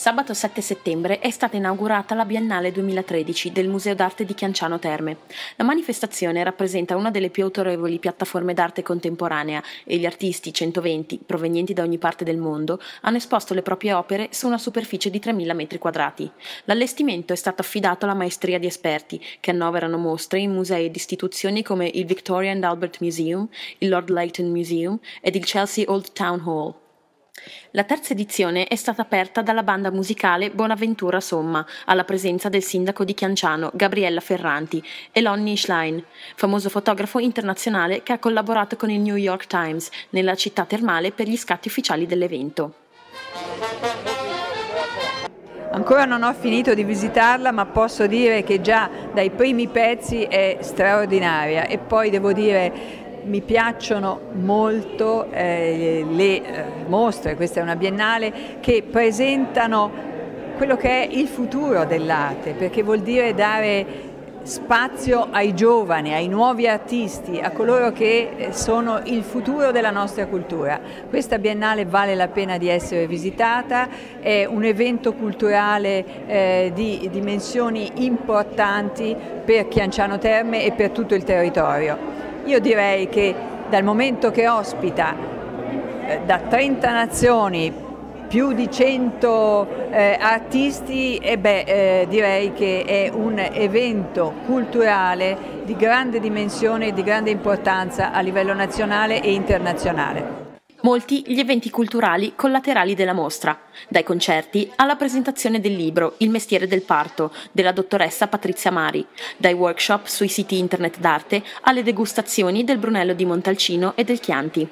Sabato 7 settembre è stata inaugurata la Biennale 2013 del Museo d'Arte di Chianciano Terme. La manifestazione rappresenta una delle più autorevoli piattaforme d'arte contemporanea e gli artisti 120, provenienti da ogni parte del mondo, hanno esposto le proprie opere su una superficie di 3.000 m2. L'allestimento è stato affidato alla maestria di esperti, che annoverano mostre in musei ed istituzioni come il Victoria and Albert Museum, il Lord Leighton Museum ed il Chelsea Old Town Hall. La terza edizione è stata aperta dalla banda musicale Bonaventura Somma, alla presenza del sindaco di Chianciano, Gabriella Ferranti, e Lonnie Schlein, famoso fotografo internazionale che ha collaborato con il New York Times nella città termale per gli scatti ufficiali dell'evento. Ancora non ho finito di visitarla, ma posso dire che già dai primi pezzi è straordinaria e poi devo dire mi piacciono molto eh, le eh, mostre, questa è una biennale, che presentano quello che è il futuro dell'arte, perché vuol dire dare spazio ai giovani, ai nuovi artisti, a coloro che eh, sono il futuro della nostra cultura. Questa biennale vale la pena di essere visitata, è un evento culturale eh, di dimensioni importanti per Chianciano Terme e per tutto il territorio. Io direi che dal momento che ospita eh, da 30 nazioni più di 100 eh, artisti, e beh, eh, direi che è un evento culturale di grande dimensione e di grande importanza a livello nazionale e internazionale. Molti gli eventi culturali collaterali della mostra, dai concerti alla presentazione del libro Il mestiere del parto della dottoressa Patrizia Mari, dai workshop sui siti internet d'arte alle degustazioni del Brunello di Montalcino e del Chianti.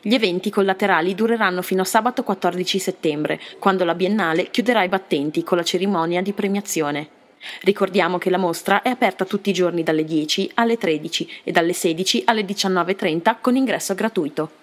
Gli eventi collaterali dureranno fino a sabato 14 settembre, quando la Biennale chiuderà i battenti con la cerimonia di premiazione. Ricordiamo che la mostra è aperta tutti i giorni dalle 10 alle 13 e dalle 16 alle 19.30 con ingresso gratuito.